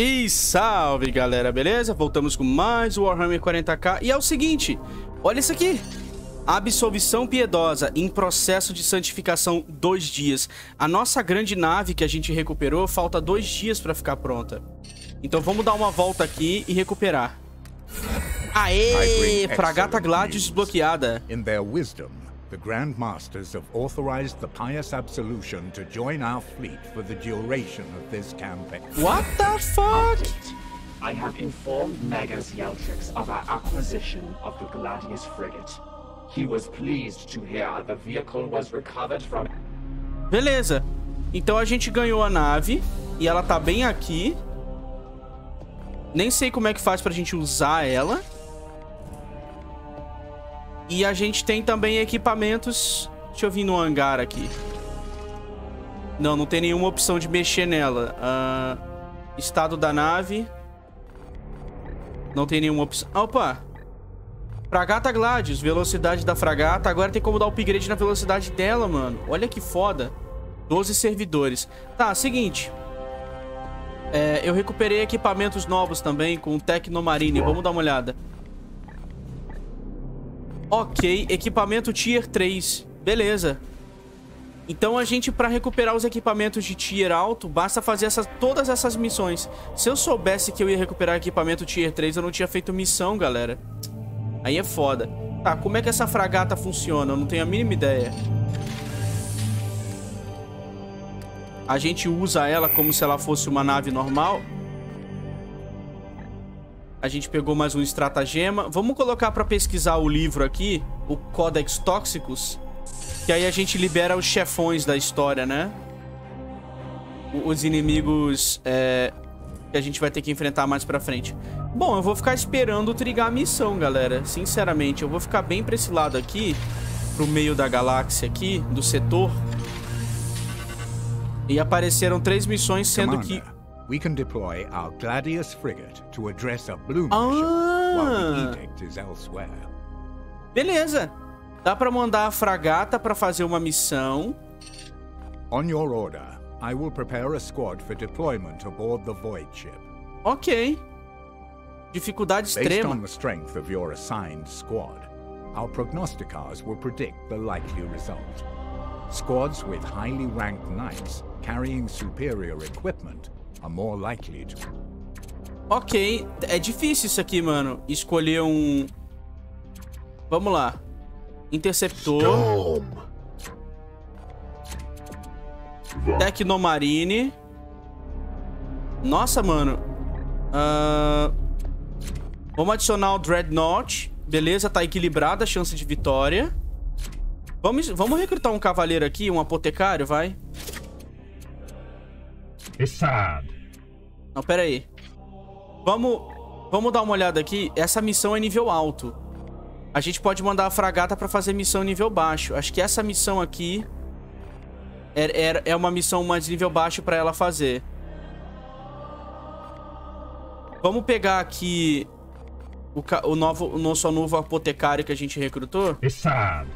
E salve galera, beleza? Voltamos com mais Warhammer 40k E é o seguinte, olha isso aqui. Absolvição piedosa em processo de santificação dois dias. A nossa grande nave que a gente recuperou falta dois dias pra ficar pronta. Então vamos dar uma volta aqui e recuperar. Aê! Fragata Gladius desbloqueada. In their wisdom, the Grand Masters have authorized the pious absolution to join our fleet for the duration of this campaign. What the fuck? I have informed Magus Yeltrix of our acquisition of the Gladius frigate. He was pleased to hear the vehicle was recovered from... Beleza. Então a gente ganhou a nave e ela tá bem aqui. Nem sei como é que faz pra gente usar ela. E a gente tem também equipamentos... Deixa eu vir no hangar aqui. Não, não tem nenhuma opção de mexer nela. Uh, estado da nave. Não tem nenhuma opção... Opa! Fragata Gladius, velocidade da fragata. Agora tem como dar upgrade na velocidade dela, mano. Olha que foda. 12 servidores. Tá, seguinte. É, eu recuperei equipamentos novos também com o Tecnomarine. Vamos dar uma olhada. Ok, equipamento Tier 3. Beleza. Então a gente, pra recuperar os equipamentos de Tier alto, basta fazer todas essas missões. Se eu soubesse que eu ia recuperar equipamento Tier 3, eu não tinha feito missão, galera. Aí é foda. Tá, como é que essa fragata funciona? Eu não tenho a mínima ideia. A gente usa ela como se ela fosse uma nave normal. A gente pegou mais um estratagema. Vamos colocar pra pesquisar o livro aqui, o Codex Tóxicos. Que aí a gente libera os chefões da história, né? Os inimigos é, que a gente vai ter que enfrentar mais pra frente. Bom, eu vou ficar esperando trigar a missão, galera. Sinceramente, eu vou ficar bem pra esse lado aqui. Pro meio da galáxia aqui, do setor. E apareceram três missões, sendo que We can deploy our Gladius frigate to address a blue Ah. mission while the edict is elsewhere. Beleza. Dá pra mandar a fragata pra fazer uma missão. On your order, I will prepare a squad for deployment aboard the Void ship. Ok. Dificuldade Based extrema. on the strength of your assigned squad, our prognosticars will predict the likely result. Squads with highly ranked knights carrying superior equipment are more likely to Ok. É difícil isso aqui, mano. Escolher um... Vamos lá. Interceptor. Tecnomarine. Nossa, mano. Ah, Vamos adicionar o Dreadnought. Beleza, tá equilibrada a chance de vitória. Vamos, vamos recrutar um cavaleiro aqui, um apotecário, vai. Assad. Não, pera aí. Vamos, vamos dar uma olhada aqui. Essa missão é nível alto. A gente pode mandar a fragata pra fazer missão nível baixo. Acho que essa missão aqui é, é, é uma missão mais nível baixo pra ela fazer. Vamos pegar aqui o, o, novo, o nosso novo apotecário que a gente recrutou. Assad.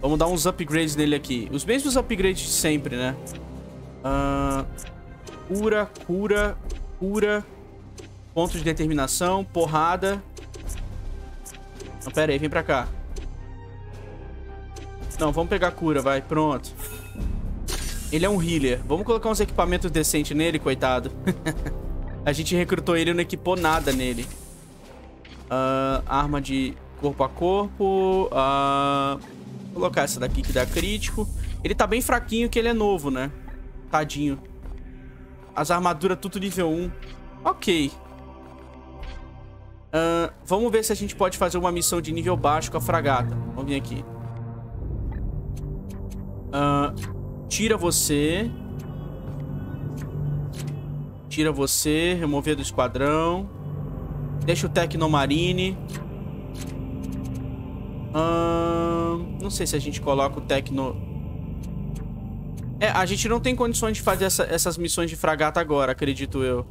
Vamos dar uns upgrades nele aqui. Os mesmos upgrades de sempre, né? Ah, cura, cura, cura. Ponto de determinação, porrada. Não, pera aí, vem pra cá. Não, vamos pegar cura, vai. Pronto. Ele é um healer. Vamos colocar uns equipamentos decentes nele, coitado. a gente recrutou ele e não equipou nada nele. Ah, arma de corpo a corpo. Vou colocar essa daqui que dá crítico. Ele tá bem fraquinho que ele é novo, né? Tadinho. As armaduras tudo nível 1. Ok. Ah, vamos ver se a gente pode fazer uma missão de nível baixo com a fragata. Vamos vir aqui. Ah, tira você. Tira você. Remover do esquadrão. Deixa o Tecnomarine. Ahn, não sei se a gente coloca o Tecno... É, a gente não tem condições de fazer essa- essas missões de fragata agora, acredito eu.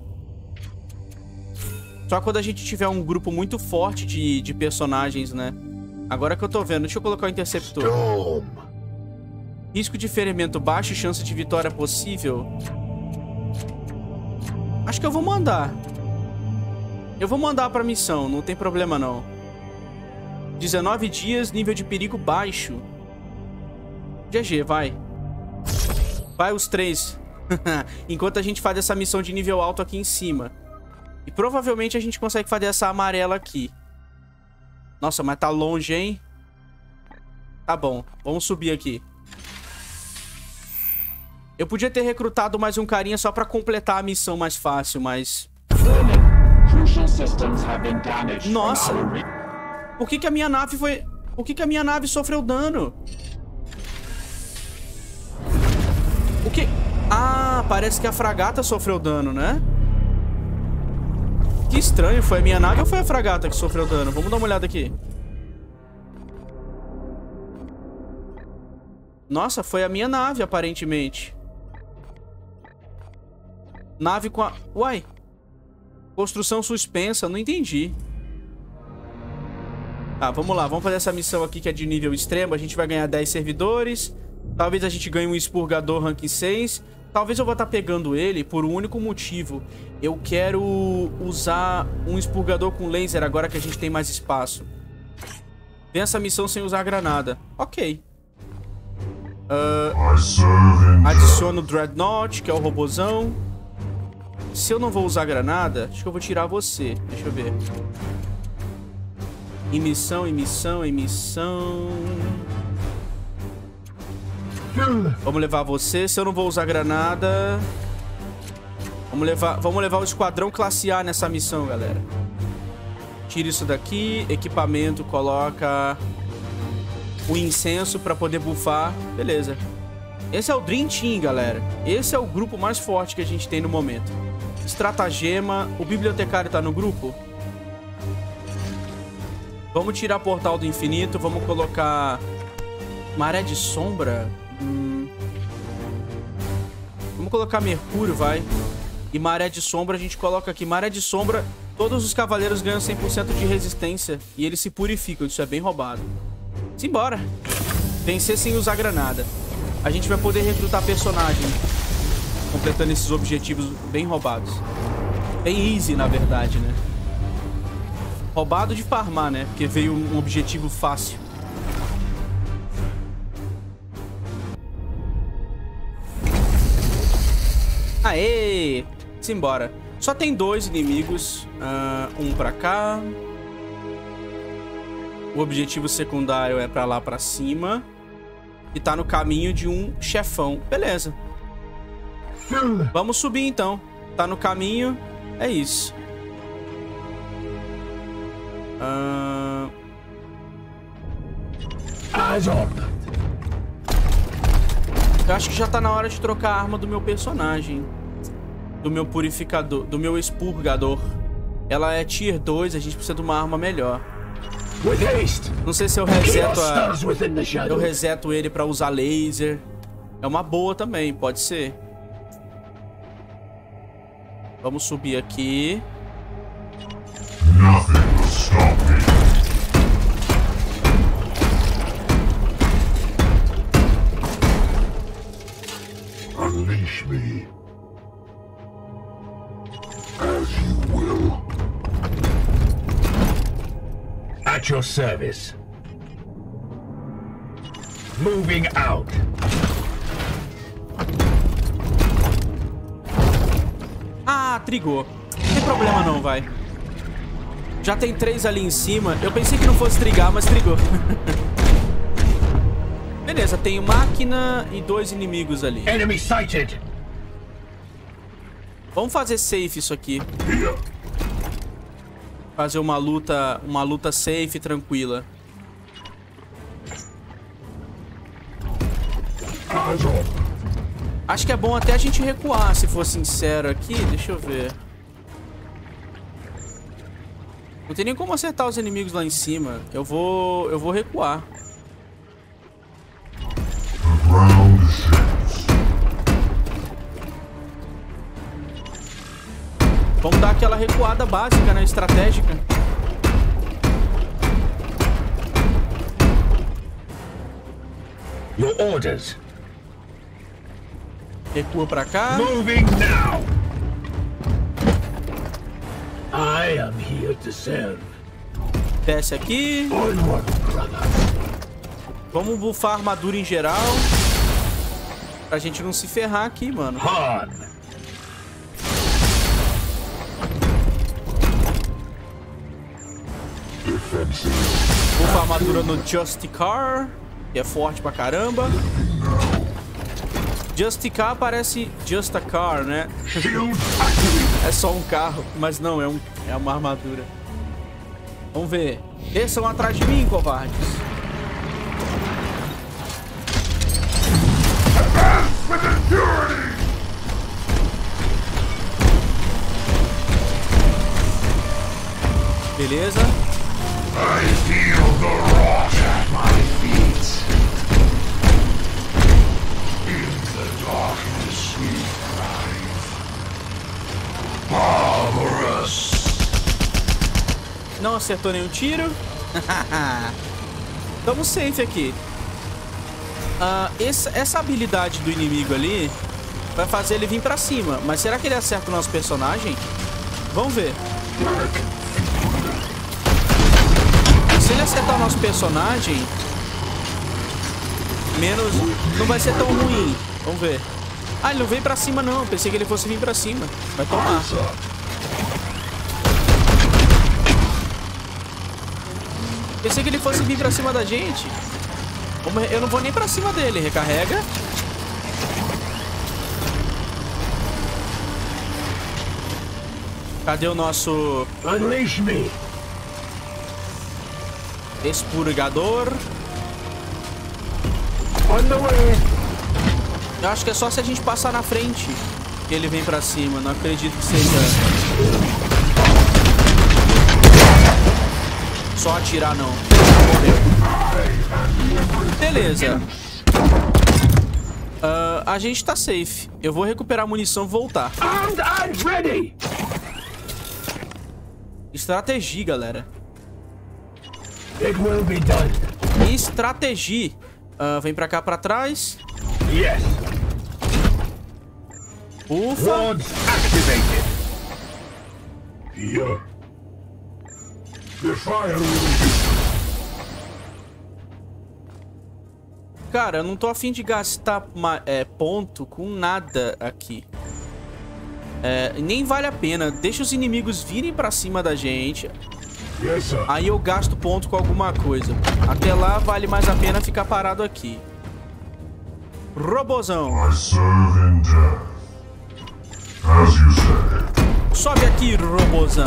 Só quando a gente tiver um grupo muito forte de, de personagens, né? Agora que eu tô vendo, deixa eu colocar o Interceptor. Risco de ferimento baixo, chance de vitória possível. Acho que eu vou mandar. Eu vou mandar pra missão, não tem problema não. 19 dias, nível de perigo baixo. GG, vai. Vai os três. Enquanto a gente faz essa missão de nível alto aqui em cima. E provavelmente a gente consegue fazer essa amarela aqui. Nossa, mas tá longe, hein? Tá bom, vamos subir aqui. Eu podia ter recrutado mais um carinha só pra completar a missão mais fácil, mas... Nossa! Por que que a minha nave foi... Por que que a minha nave sofreu dano? O que... Ah, parece que a fragata sofreu dano, né? Que estranho, foi a minha nave ou foi a fragata que sofreu dano? Vamos dar uma olhada aqui. Nossa, foi a minha nave, aparentemente. Nave com a... Uai. Construção suspensa, não entendi. Tá, vamos lá. Vamos fazer essa missão aqui que é de nível extremo. A gente vai ganhar 10 servidores. Talvez a gente ganhe um expurgador rank 6. Talvez eu vou estar pegando ele por um único motivo. Eu quero usar um expurgador com laser agora que a gente tem mais espaço. Vem essa missão sem usar granada. Ok. Uh, adiciono o Dreadnought, que é o robozão. Se eu não vou usar granada, acho que eu vou tirar você. Deixa eu ver. Emissão, emissão, emissão. Vamos levar você. Se eu não vou usar granada... Vamos levar, vamos levar o esquadrão classe A nessa missão, galera. Tira isso daqui. Equipamento, coloca o incenso pra poder bufar. Beleza. Esse é o Dream Team, galera. Esse é o grupo mais forte que a gente tem no momento. Estratagema. O bibliotecário tá no grupo? Vamos tirar Portal do Infinito. Vamos colocar... Maré de Sombra. Vamos colocar Mercúrio, vai. E Maré de Sombra a gente coloca aqui. Maré de Sombra, todos os cavaleiros ganham 100% de resistência. E eles se purificam. Isso é bem roubado. Simbora. Vencer sem usar granada. A gente vai poder recrutar personagem. Completando esses objetivos bem roubados. Bem easy, na verdade, né? Roubado de farmar, né? Porque veio um objetivo fácil. Aê! Simbora. Só tem dois inimigos. Uh, um pra cá. O objetivo secundário é pra lá pra cima. E tá no caminho de um chefão. Beleza. Vamos subir então. Tá no caminho. É isso. Uh... Eu acho que já tá na hora de trocar a arma do meu personagem. Do meu purificador. Do meu expurgador. Ela é tier 2, a gente precisa de uma arma melhor. Não sei se eu reseto a... Eu reseto ele pra usar laser. É uma boa também, pode ser. Vamos subir aqui. Unleash your service. Moving out. Ah, trigou. Não tem problema não, vai. Já tem três ali em cima. Eu pensei que não fosse trigar, mas trigou. Beleza, tenho máquina e dois inimigos ali. Enemy sighted. Vamos fazer safe isso aqui fazer uma luta, uma luta safe, tranquila. Acho que é bom até a gente recuar, se for sincero aqui. Deixa eu ver. Não tem nem como acertar os inimigos lá em cima. Eu vou, eu vou recuar. Aquela recuada básica, né? Estratégica. Your orders. Recua pra cá. Moving now. I am here to serve. Desce aqui. Onward. Vamos bufar a armadura em geral. Pra gente não se ferrar aqui, mano. On. Bufa a armadura no Justicar, que é forte pra caramba. Justicar parece Just a Car, né? é só um carro, mas não, é, um, é uma armadura. Vamos ver. Desçam atrás de mim, covardes. Beleza. Não acertou nenhum tiro. Tamo safe aqui. Ah, essa, essa habilidade do inimigo ali vai fazer ele vir pra cima. Mas será que ele acerta o nosso personagem? Vamos ver. Se ele acertar o nosso personagem, menos... Não vai ser tão ruim. Vamos ver. Ah, ele não veio pra cima não. Pensei que ele fosse vir pra cima. Vai tomar. Pensei que ele fosse vir pra cima da gente. Eu não vou nem pra cima dele. Recarrega. Cadê o nosso Unleash me. Expurgador? Eu acho que é só se a gente passar na frente que ele vem pra cima. Não acredito que seja... Só atirar, não. Morreu. Beleza. Ah, a gente tá safe. Eu vou recuperar a munição e voltar. Estratégia, galera. It will be done. Estratégia. Ah, vem pra cá pra trás. Yes. Ufa. Rods activated. Here. The fire will be Cara, eu não tô afim de gastar ma- é, ponto com nada aqui. É, nem vale a pena. Deixa os inimigos virem pra cima da gente. Aí eu gasto ponto com alguma coisa. Até lá vale mais a pena ficar parado aqui. Robozão. Sobe aqui, robozão.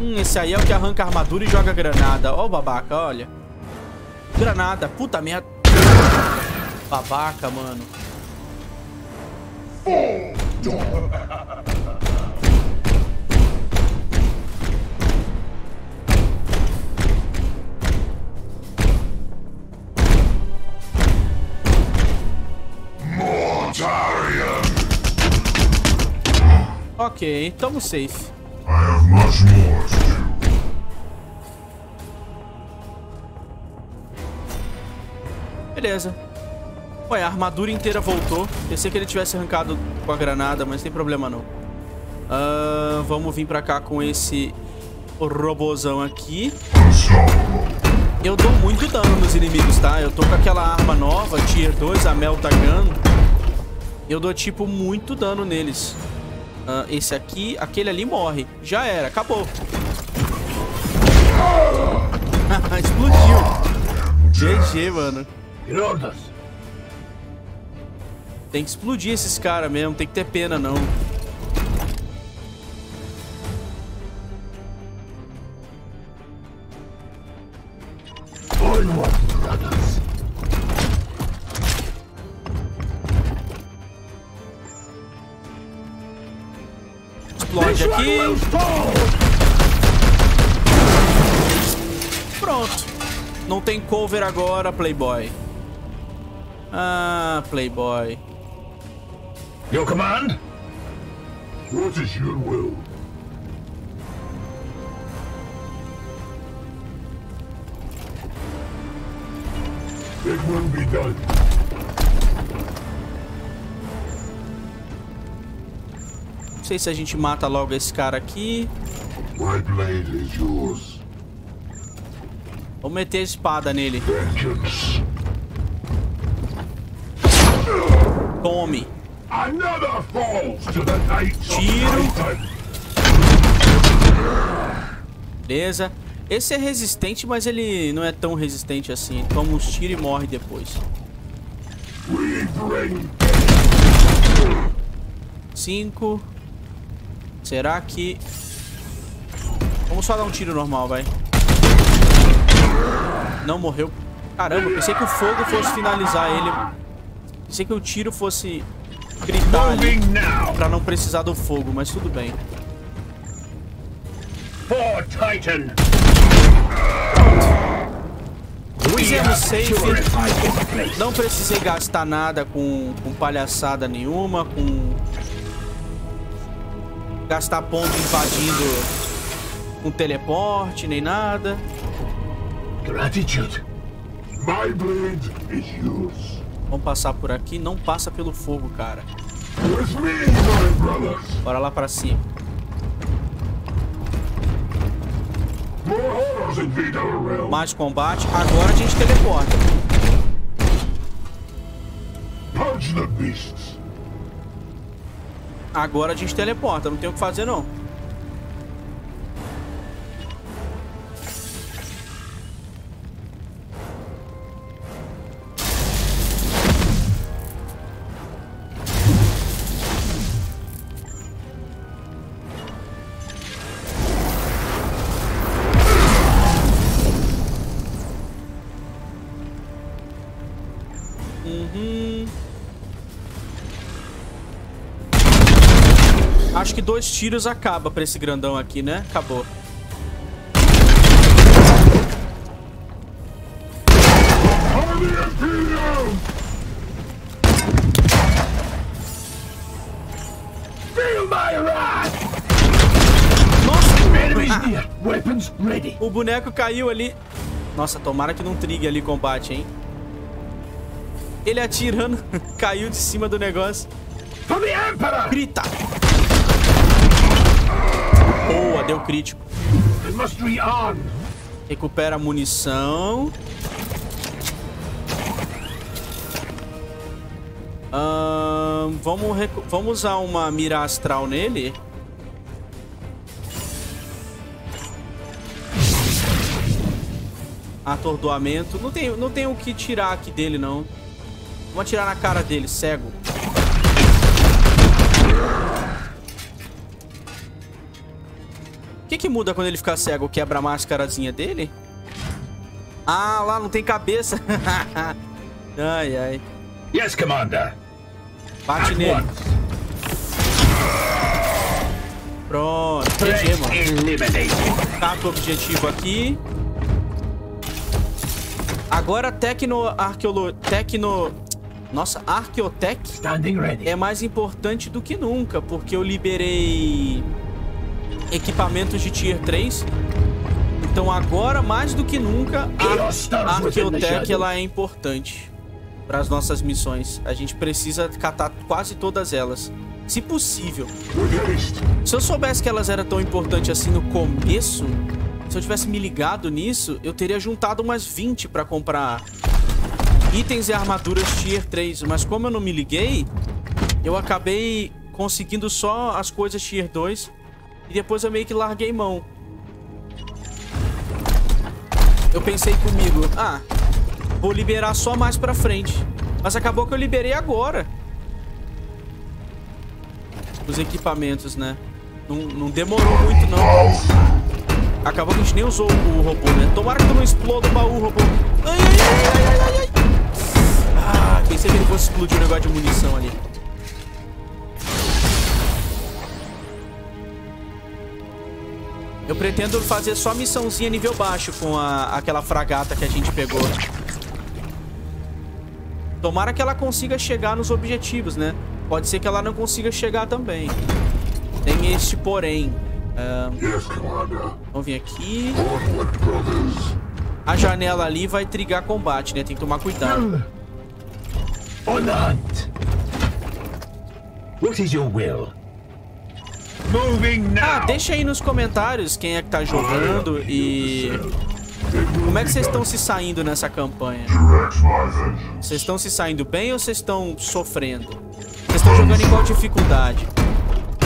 Hum, esse aí é o que arranca a armadura e joga granada. Ó o babaca, olha. Granada, puta merda. Babaca, mano. Ok, tamo safe. I have much more Beleza. Ué, a armadura inteira voltou. Pensei que ele tivesse arrancado com a granada, mas não tem problema não. Ah, vamos vir pra cá com esse robozão aqui. Eu dou muito dano nos inimigos, tá? Eu tô com aquela arma nova, Tier 2, a Melta Gun. Eu dou, tipo, muito dano neles. Ah, esse aqui, aquele ali morre. Já era, acabou. Explodiu. GG, mano. Orders. Tem que explodir esses caras mesmo, tem que ter pena não. Explode one aqui. Pronto. Não tem cover agora, Playboy. Ah, Playboy. Your command? What is your will? It will be done. Não sei se a gente mata logo esse cara aqui. My blade is yours. Vamos meter a espada nele. Vengeance. Tome. Tiro. Beleza. Esse é resistente, mas ele não é tão resistente assim. Ele toma uns tiros e morre depois. Cinco. Será que... Vamos só dar um tiro normal, vai. Não morreu. Caramba, pensei que o fogo fosse finalizar ele. Pensei que o tiro fosse gritar ali pra não precisar do fogo, mas tudo bem. For Titan. Fizemos safe. Não precisei gastar nada com, com palhaçada nenhuma, com... Gastar ponto invadindo com teleporte, nem nada. Gratitude. my blade is yours. Vamos passar por aqui. Não passa pelo fogo, cara. Bora lá pra cima. Mais combate. Agora a gente teleporta. Agora a gente teleporta. Não tem o que fazer, não. Acho que dois tiros acaba pra esse grandão aqui, né? Acabou. Nossa! Ah, o boneco caiu ali. Nossa, tomara que não trigue ali combate, hein? Ele atirando, caiu de cima do negócio. Grita! Boa, deu crítico. Recupera a munição. Vamos, vamos usar uma mira astral nele. Atordoamento. Não tem, não tem o que tirar aqui dele, não. Vamos atirar na cara dele, cego. O que, que muda quando ele ficar cego? Quebra a máscarazinha dele? Ah, lá não tem cabeça. ai, ai. Yes, Commander. Bate At nele. once. Pronto, GG, mano. eliminated. Capa o objetivo aqui. Agora Tecno Arqueolo... Tecno... Nossa, ready. é mais importante do que nunca, porque eu liberei equipamentos de Tier 3. Então agora, mais do que nunca, a a Arqueotech ela é importante para as nossas missões. A gente precisa catar quase todas elas, se possível. Se eu soubesse que elas eram tão importantes assim no começo, se eu tivesse me ligado nisso, eu teria juntado umas 20 pra comprar itens e armaduras Tier 3. Mas como eu não me liguei, eu acabei conseguindo só as coisas Tier 2 e depois eu meio que larguei mão. Eu pensei comigo, ah, vou liberar só mais pra frente. Mas acabou que eu liberei agora. Os equipamentos, né? Não, não demorou muito, não. Acabou que a gente nem usou o robô, né? Tomara que não exploda o baú, robô. Ai, ai, ai, ai, ai, ai. Ah, pensei que ele fosse explodir o negócio de munição ali. Eu pretendo fazer só missãozinha nível baixo com a, aquela fragata que a gente pegou. Tomara que ela consiga chegar nos objetivos, né? Pode ser que ela não consiga chegar também. Tem este porém. Commander. vamos vir aqui. A janela ali vai trigar combate, né? Tem que tomar cuidado. On the hunt. What is your will? Ah, deixa aí nos comentários quem é que tá jogando e... Como é que vocês estão se saindo nessa campanha? Vocês estão se saindo bem ou vocês estão sofrendo? Vocês estão jogando em qual dificuldade?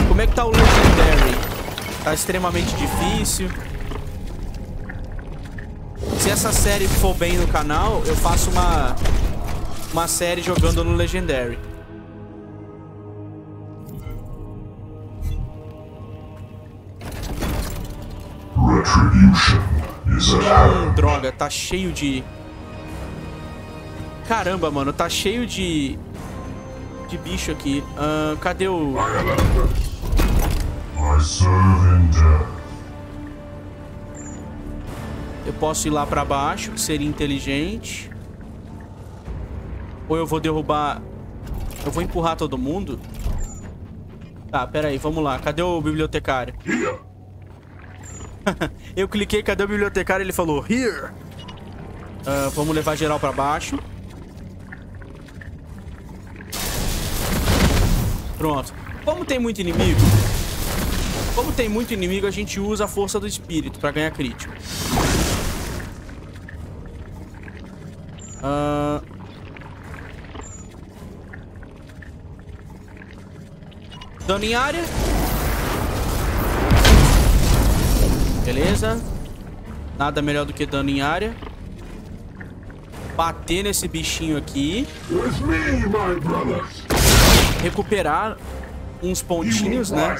Como é que tá o Legendary? Tá extremamente difícil. Se essa série for bem no canal, eu faço uma, uma série jogando no Legendary. Hum, droga, tá cheio de... Caramba, mano, tá cheio de... De bicho aqui. Ahn, cadê o... Eu posso ir lá pra baixo, que seria inteligente. Ou eu vou derrubar... Eu vou empurrar todo mundo? Tá, pera aí, vamos lá. Cadê o bibliotecário? eu cliquei, cadê o bibliotecário? Ele falou, here. Ah, vamos levar geral pra baixo. Pronto. Como tem muito inimigo... Como tem muito inimigo, a gente usa a força do espírito pra ganhar crítico. Ah. Dano em área. Beleza. Nada melhor do que dano em área. Bater nesse bichinho aqui. Recuperar uns pontinhos, né?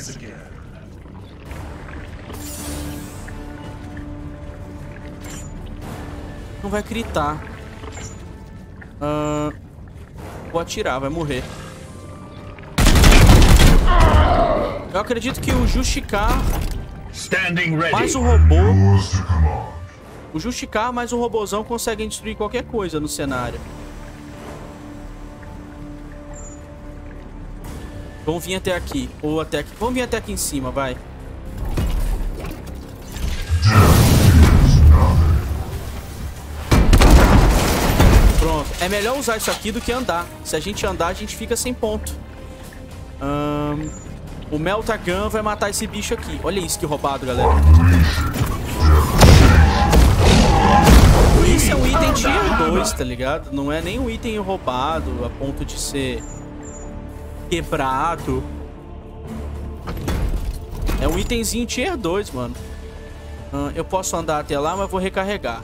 Não vai gritar. Ah, vou atirar, vai morrer. Eu acredito que o Justicar Standing ready. mais o robô... O Justicar mais o robôzão conseguem destruir qualquer coisa no cenário. Vamos vir até aqui. Ou até aqui. Vamos vir até aqui em cima, vai. Pronto. É melhor usar isso aqui do que andar. Se a gente andar, a gente fica sem ponto. Ahn, o Meltagun vai matar esse bicho aqui. Olha isso que roubado, galera. Isso é um item tier 2, tá ligado? Não é nem um item roubado a ponto de ser quebrado. É um itemzinho tier 2, mano. Ah, eu posso andar até lá, mas vou recarregar.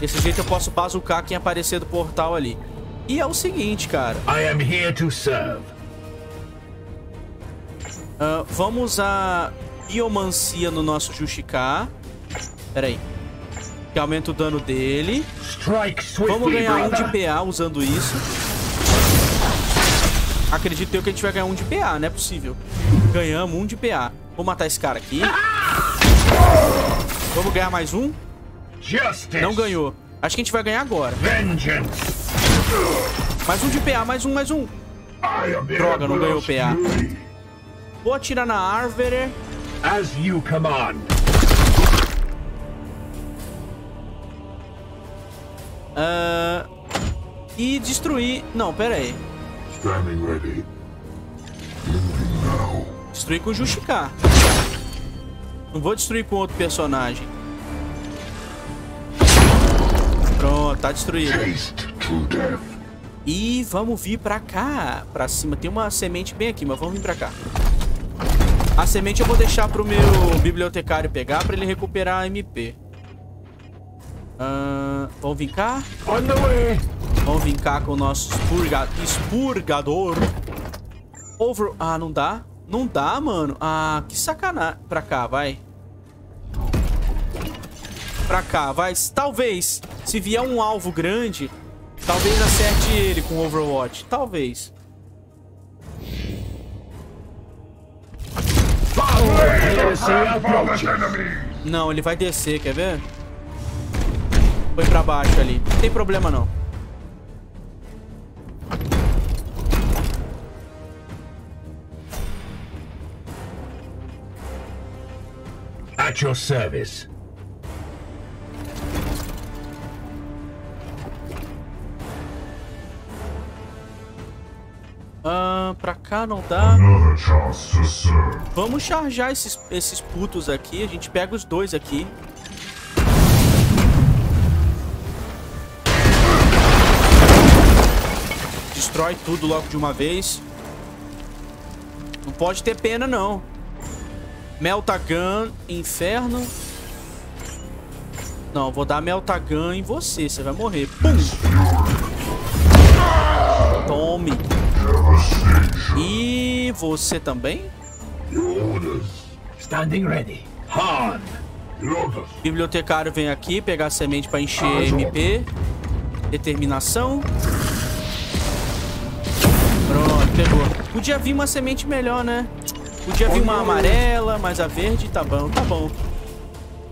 Desse jeito eu posso bazucar quem aparecer do portal ali. E é o seguinte, cara. I am here to serve. Ah, vamos usar biomancia no nosso Justicar. Pera aí. Que aumenta o dano dele. Vamos ganhar um de. PA usando isso. Acredito eu que a gente vai ganhar um de PA, não é possível. Ganhamos um de PA. Vou matar esse cara aqui. Vamos ganhar mais um. Não ganhou. Acho que a gente vai ganhar agora. Vengeance. Mais um de PA, mais um, mais um. Droga, não ganhou PA. Vou atirar na árvore. As you command. ah, e destruir... Não, pera aí. Standing ready. Destruir com o Justicar. Não vou destruir com outro personagem. Pronto, tá destruído. E vamos vir pra cá, pra cima. Tem uma semente bem aqui, mas vamos vir pra cá. A semente eu vou deixar pro meu bibliotecário pegar pra ele recuperar a MP. Ahn, vamos vir cá. Vamos vir cá com o nosso expurga... expurgador. Over... Ah, não dá? Não dá, mano. Ah, que sacanagem. Pra cá, vai. Pra cá, vai. Talvez, se vier um alvo grande, talvez acerte ele com Overwatch. Talvez. Não, ele vai descer, quer ver? Foi pra baixo ali. Não tem problema, não. At your service. Ah, pra cá não dá. Vamos charjar esses, esses putos aqui. A gente pega os dois aqui. Destrói tudo logo de uma vez. Não pode ter pena, não. Meltagun, inferno. Não, vou dar Meltagun em você. Você vai morrer. Pum! Tome. E você também? Standing ready. Han! Bibliotecário vem aqui pegar a semente pra encher MP. Determinação. Pronto, pegou. Podia vir uma semente melhor, né? Podia vir uma amarela, mas a verde tá bom, tá bom.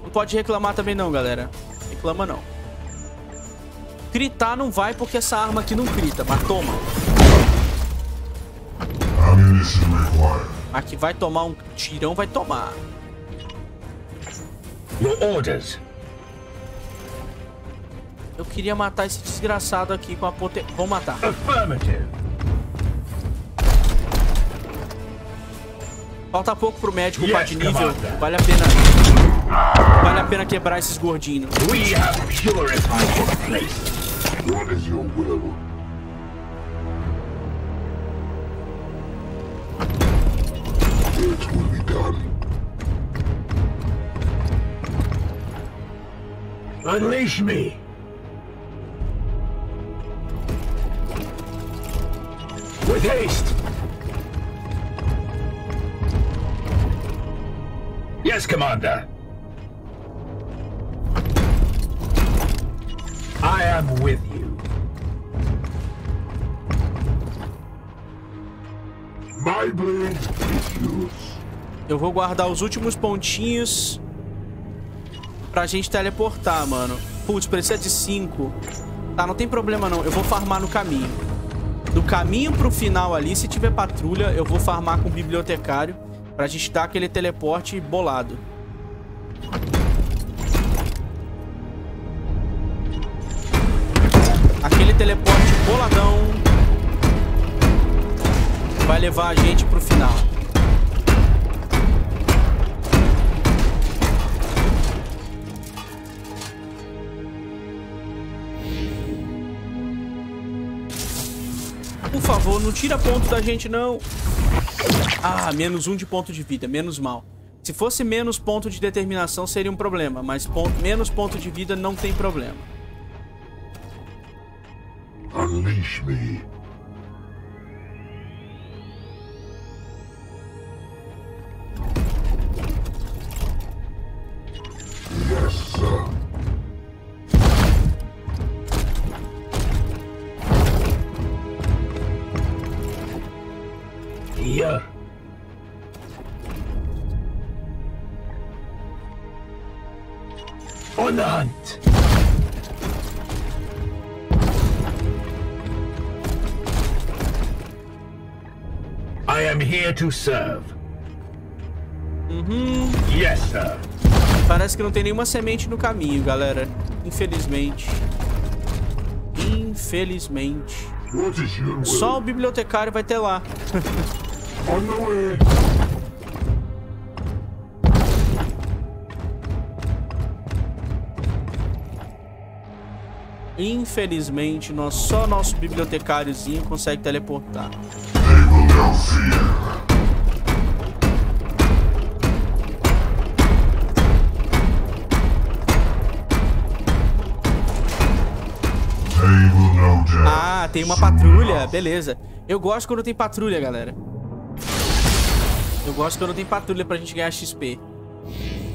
Não pode reclamar também não, galera. Reclama não. Gritar não vai porque essa arma aqui não grita, mas toma. Aqui vai tomar um tirão, vai tomar. Your orders. Eu queria matar esse desgraçado aqui com a pote... Vou matar. Affirmative. Falta pouco pro médico upar de nível. Vale a pena. Vale a pena quebrar esses gordinhos. We have purified this place. What is your will? Unleash me. With haste. Yes, Commander. I am with you. Eu vou guardar os últimos pontinhos pra gente teleportar, mano. Putz, precisa de 5. Tá, não tem problema não. Eu vou farmar no caminho. Do caminho pro final ali, se tiver patrulha, eu vou farmar com o bibliotecário pra gente dar aquele teleporte bolado. Aquele teleporte boladão vai levar a gente pro final. Por favor, não tira ponto da gente, não. Ah, menos um de ponto de vida, menos mal. Se fosse menos ponto de determinação, seria um problema. Mas ponto, menos ponto de vida não tem problema. Unleash me. The hunt. I am here to serve. Uhum. Yes, sir. Parece que não tem nenhuma semente no caminho, galera. Infelizmente. Infelizmente. Só o bibliotecário vai ter lá. On the way. Infelizmente, nós, só nosso bibliotecáriozinho consegue teleportar. Ah, tem uma patrulha. Beleza. Eu gosto quando tem patrulha, galera. Eu gosto quando tem patrulha pra gente ganhar XP.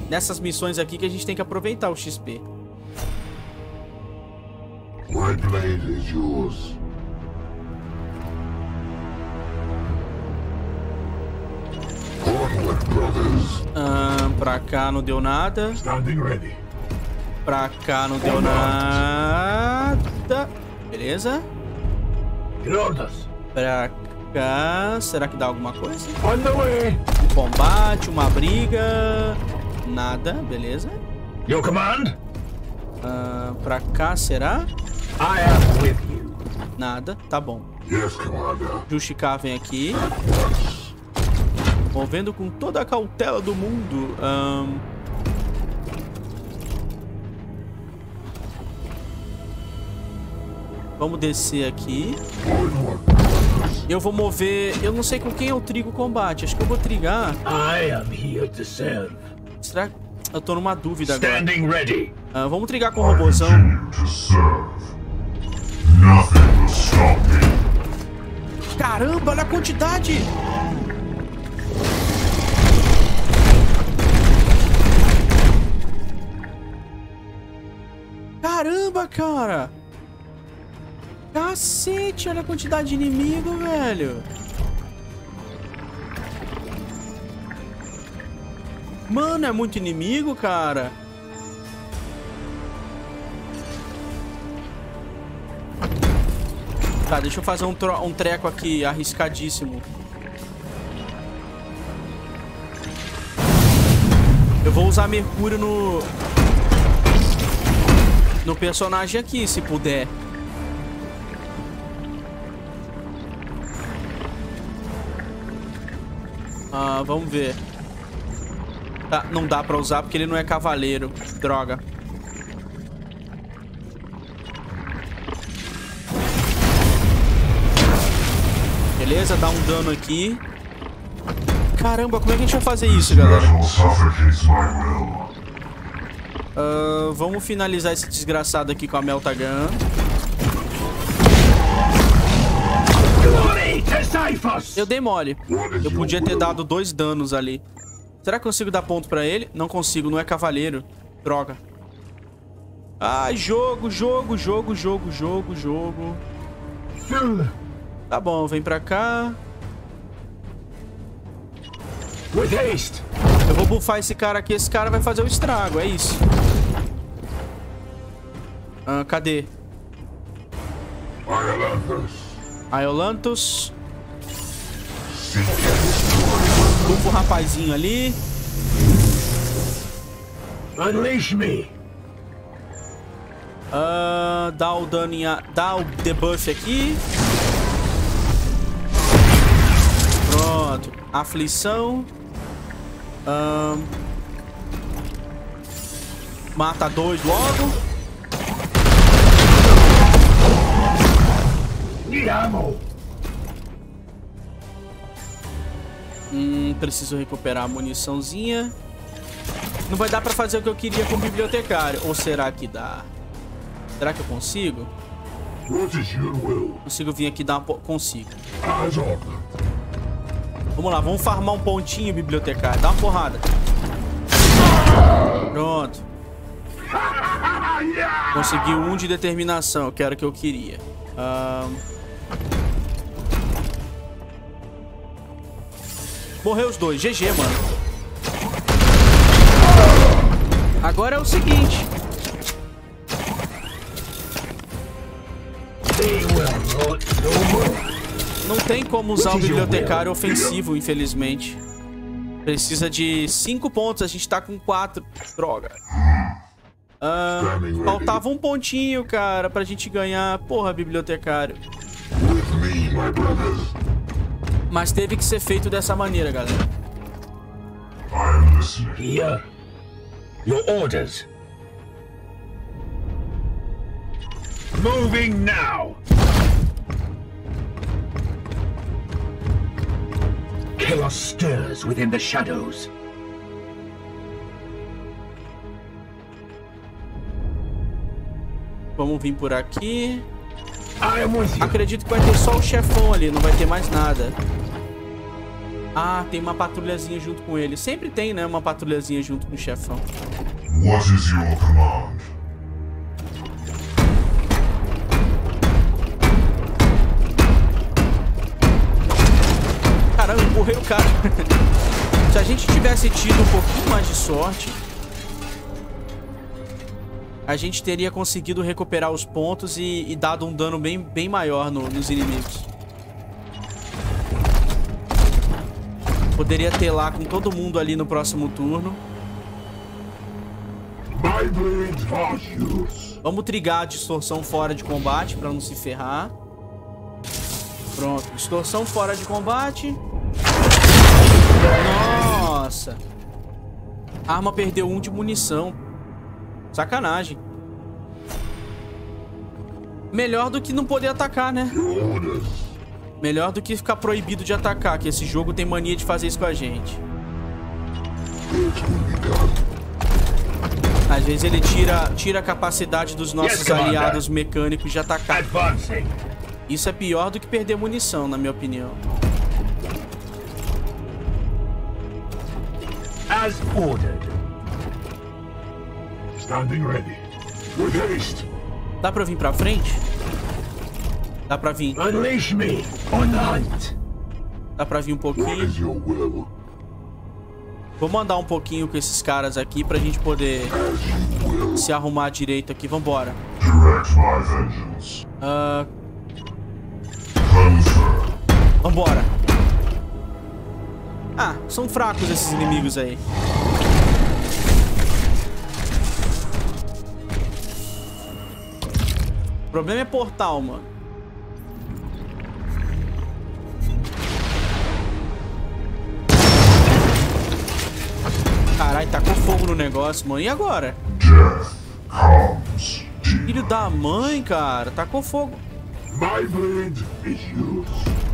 Nessas missões aqui que a gente tem que aproveitar o XP. My blade is yours. Onward, brothers. Ahn, pra cá não deu nada. Standing ready. Pra cá não deu nada. Beleza. Pra cá. Será que dá alguma coisa? On the way. Um combate, uma briga. Nada, beleza. Your command? Ahn, pra cá, será? I am with you. Nada, tá bom. Yes, Commander. Justicar vem aqui. Movendo com toda a cautela do mundo. Ahn, Vamos descer aqui. Eu vou mover... Eu não sei com quem eu trigo o combate. Acho que eu vou trigar... I am here to serve. Será que... Eu tô numa dúvida agora. Standing ready. Ah, vamos trigar com o robôzão. Caramba, olha a quantidade! Caramba, cara! Cacete, olha a quantidade de inimigo, velho! Mano, é muito inimigo, cara! Tá, deixa eu fazer um, um treco aqui arriscadíssimo. Eu vou usar Mercúrio no... No personagem aqui, se puder. Ah, vamos ver. Tá, não dá pra usar porque ele não é cavaleiro. Droga. Beleza, dá um dano aqui. Caramba, como é que a gente vai fazer isso, galera? Ah, vamos finalizar esse desgraçado aqui com a Cyphos! Eu dei mole. Eu podia ter dado dois danos ali. Será que eu consigo dar ponto pra ele? Não consigo, não é cavaleiro. Droga. Ai, jogo, jogo, jogo, jogo, jogo, jogo. Tá bom, vem pra cá. Eu vou buffar esse cara aqui. Esse cara vai fazer o estrago, é isso. Ah, cadê? Aeolantus. Buffa o rapazinho ali. Unleash me! Ah, dá o dano em a... Dá o debuff aqui. Pronto. Aflição. Ahn. Mata dois logo. Hum, preciso recuperar a muniçãozinha. Não vai dar pra fazer o que eu queria com o bibliotecário. Ou será que dá? Será que eu consigo? Consigo vir aqui dar uma... Consigo. Vamos lá, vamos farmar um pontinho, bibliotecário. Dá uma porrada. Pronto. Consegui um de determinação, que era o que eu queria. Ahn. Morreu os dois. GG, mano. Agora é o seguinte. They will not. Não tem como usar o bibliotecário ofensivo, infelizmente. Precisa de 5 pontos, a gente tá com 4. Droga. Ah, faltava um pontinho, cara, pra gente ganhar. Porra, bibliotecário. Mas teve que ser feito dessa maneira, galera. Here. Your orders. Moving now. Chaos stirs within the shadows. Vamos vir por aqui. Acredito que vai ter só o chefão ali, não vai ter mais nada. Ah, tem uma patrulhazinha junto com ele. Sempre tem, né? Uma patrulhazinha junto com o chefão. What is your command? O cara. Se a gente tivesse tido um pouquinho mais de sorte, a gente teria conseguido recuperar os pontos e, e dado um dano bem, bem maior no- nos inimigos. Poderia ter lá com todo mundo ali no próximo turno. Vamos trigar a distorção fora de combate pra não se ferrar. Pronto, distorção fora de combate. Nossa. A arma perdeu um de munição. Sacanagem. Melhor do que não poder atacar, né? Melhor do que ficar proibido de atacar, que esse jogo tem mania de fazer isso com a gente. Às vezes ele tira, tira a capacidade dos nossos Commander. aliados mecânicos de atacar. Isso é pior do que perder munição, na minha opinião. As ordered. Standing ready. With haste. Dá pra vir pra frente? Dá pra vir. Unleash me on the hunt. Dá pra vir um What pouquinho. is your will? Vou andar um pouquinho com esses caras aqui pra gente poder se arrumar direito aqui. Vambora. Direct my vengeance. Confer. vambora. Ah, são fracos esses inimigos aí. O problema é portal, mano. Caralho, tacou fogo no negócio, mano. E agora? Filho da mãe, cara. Tacou fogo. Is yours.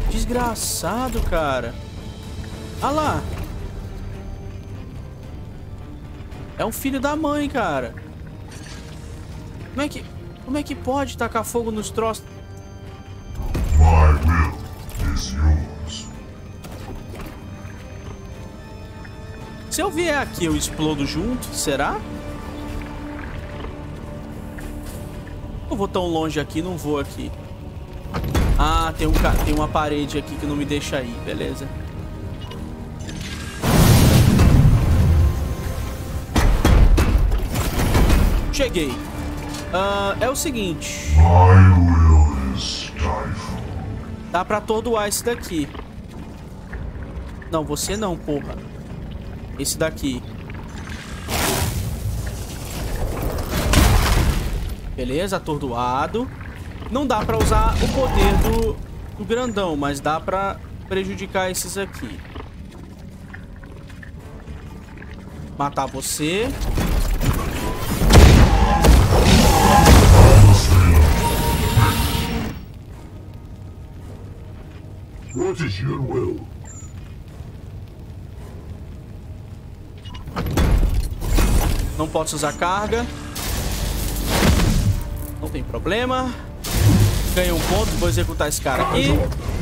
Desgraçado, cara. Ah lá. É um filho da mãe, cara. Como é que... Como é que pode tacar fogo nos troços? My will is yours. Se eu vier aqui, eu explodo junto, será? Eu vou tão longe aqui, não vou aqui. Ah, tem, um, tem uma parede aqui que não me deixa ir, beleza. Cheguei. Ah, é o seguinte, dá pra atordoar esse daqui. Não, você não, porra. Esse daqui. Beleza, atordoado. Não dá pra usar o poder do, do grandão, mas dá pra prejudicar esses aqui. Matar você. What is your will? Não posso usar carga. Não tem problema. Ganhei um ponto, vou executar esse cara aqui.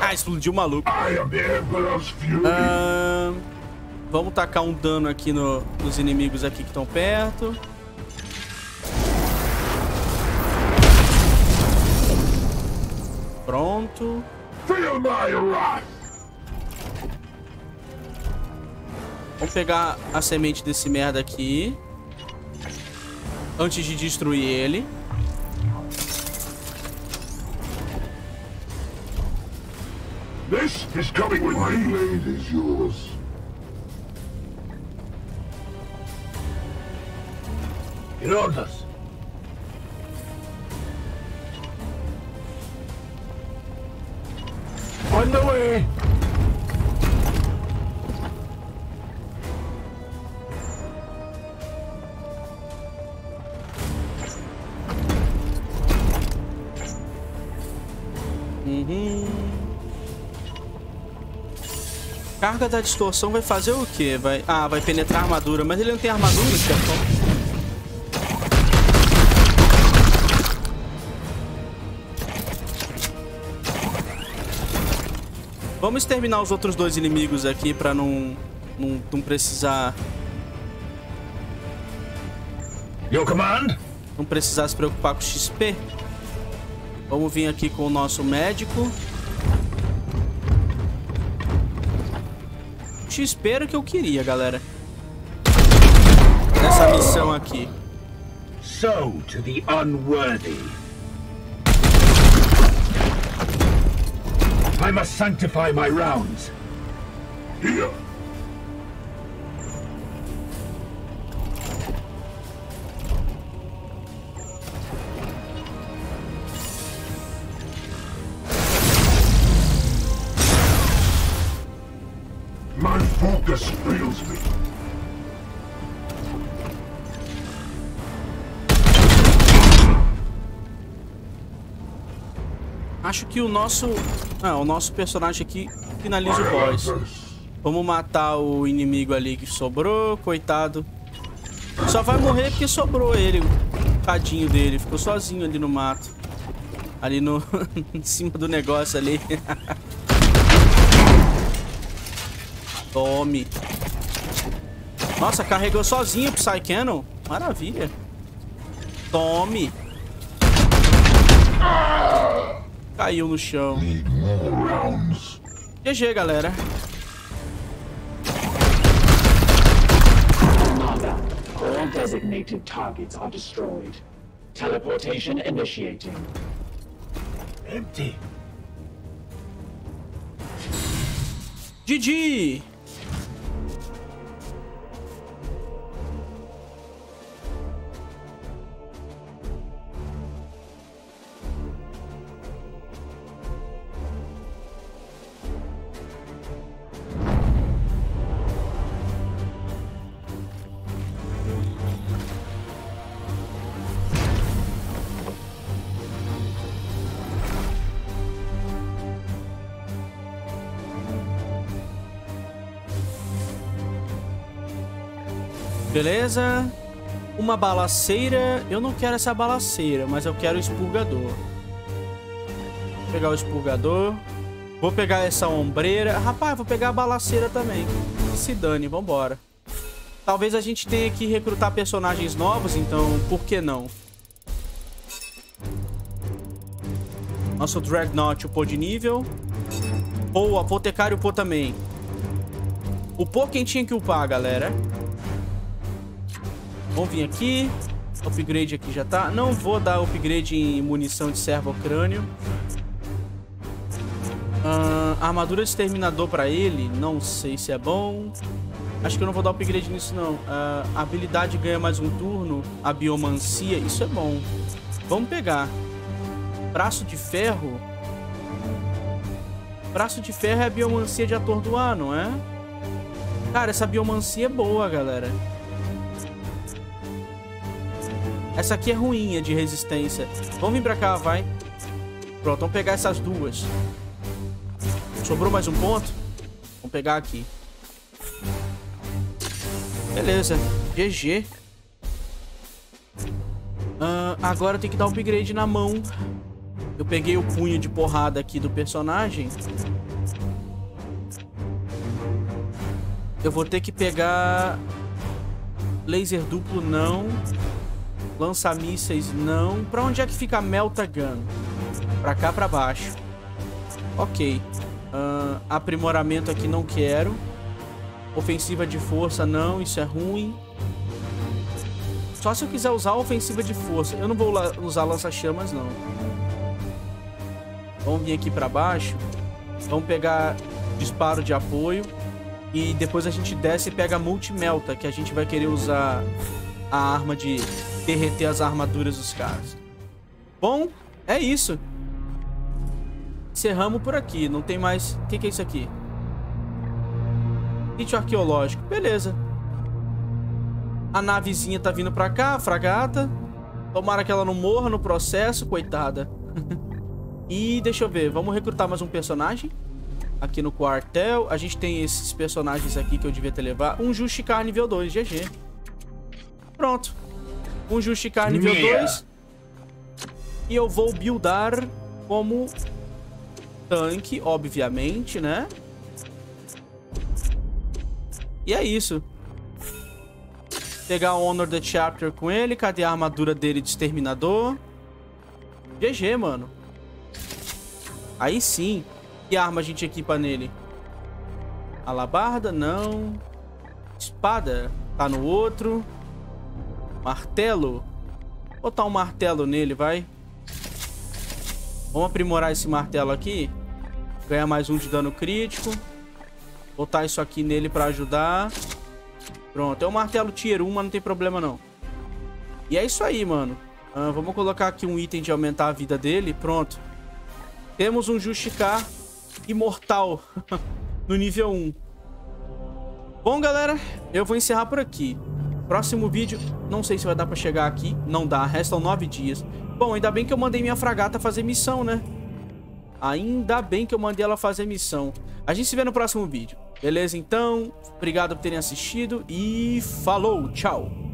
Ah, explodiu o maluco. I am the Emperor's fury. Ahn, vamos tacar um dano aqui no- nos inimigos aqui que estão perto. Pronto. Feel my wrath. Vamos pegar a semente desse merda aqui. Antes de destruir ele. This is coming with my Your orders. On the way. Uhum. Carga da distorção vai fazer o quê? Vai... Ah, vai penetrar a armadura. Mas ele não tem armadura, chefão. Vamos exterminar os outros dois inimigos aqui pra não, não, não precisar Your command? não precisar se preocupar com XP. Vamos vir aqui com o nosso médico. XP era o que eu queria, galera. Nessa missão aqui. So to the unworthy. I must sanctify my rounds. Here. My focus fails me. Acho que o nosso Ah, o nosso personagem aqui finaliza o boss. Vamos matar o inimigo ali que sobrou, coitado. Só vai morrer porque sobrou ele, o tadinho dele. Ficou sozinho ali no mato. Ali no... em cima do negócio ali. Tome. Nossa, carregou sozinho o Psycannon. Maravilha. Tome. Caiu no chão. Need more rounds. GG, galera. Commander, all designated targets are destroyed. Teleportation initiating. Empty. GG! Beleza. Uma balaceira. Eu não quero essa balaceira, mas eu quero o expurgador. Vou pegar o expurgador. Vou pegar essa ombreira. Rapaz, vou pegar a balaceira também. Se dane, vambora. Talvez a gente tenha que recrutar personagens novos, então por que não? Nosso Dreadnought upou de nível. O Apotecário upou também. Upou quem tinha que upar, galera. Vamos vir aqui. Upgrade aqui já tá. Não vou dar upgrade em munição de servo-crânio. Ah, armadura de exterminador pra ele. Não sei se é bom. Acho que eu não vou dar upgrade nisso, não. Ah, habilidade ganha mais um turno. A biomancia. Isso é bom. Vamos pegar. Braço de ferro. Braço de ferro é a biomancia de atordoar, não é? Cara, essa biomancia é boa, galera. Essa aqui é ruim, é de resistência. Vamos vir pra cá, vai. Pronto, vamos pegar essas duas. Sobrou mais um ponto? Vamos pegar aqui. Beleza. GG. Ah, agora eu tenho que dar upgrade na mão. Eu peguei o punho de porrada aqui do personagem. Eu vou ter que pegar... Laser duplo, não. Lança-mísseis, não. Pra onde é que fica a Melta Gun? Pra cá, pra baixo. Ok. Uh, aprimoramento aqui, não quero. Ofensiva de força, não. Isso é ruim. Só se eu quiser usar a ofensiva de força. Eu não vou usar lança-chamas, não. Vamos vir aqui pra baixo. Vamos pegar disparo de apoio. E depois a gente desce e pega multi-melta, que a gente vai querer usar a arma de derreter as armaduras dos caras. Bom, é isso. Encerramos por aqui. Não tem mais... O que, que é isso aqui? Sítio arqueológico. Beleza. A navezinha tá vindo pra cá, a fragata. Tomara que ela não morra no processo, coitada. e deixa eu ver, vamos recrutar mais um personagem. Aqui no quartel. A gente tem esses personagens aqui que eu devia ter levado. Um Justicar nível 2, GG. Pronto. Um Justicar nível 2. E eu vou buildar como tanque, obviamente, né? E é isso. Pegar o Honor the Chapter com ele. Cadê a armadura dele de exterminador? GG, mano. Aí sim. Que arma a gente equipa nele? Alabarda? Não. Espada? Tá no outro. Martelo? Vou botar um martelo nele, vai. Vamos aprimorar esse martelo aqui. Ganhar mais um de dano crítico. Botar isso aqui nele pra ajudar. Pronto, é um martelo tier 1, mas não tem problema não. E é isso aí, mano. Ah, vamos colocar aqui um item de aumentar a vida dele. Pronto. Temos um Justicar imortal no nível 1. Bom, galera, eu vou encerrar por aqui. Próximo vídeo, não sei se vai dar pra chegar aqui. Não dá, restam nove dias. Bom, ainda bem que eu mandei minha fragata fazer missão, né? Ainda bem que eu mandei ela fazer missão. A gente se vê no próximo vídeo. Beleza, então? Obrigado por terem assistido e falou, tchau!